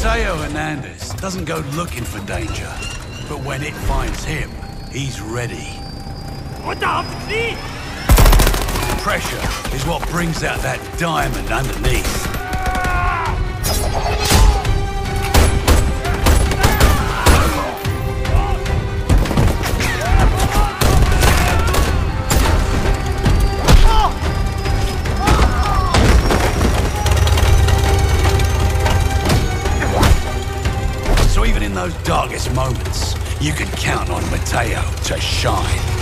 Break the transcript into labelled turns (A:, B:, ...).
A: Mateo Hernandez doesn't go looking for danger, but when it finds him, he's ready.
B: Die Knie!
A: Pressure is what brings out that diamond underneath. Those darkest moments, you can count on Mateo to shine.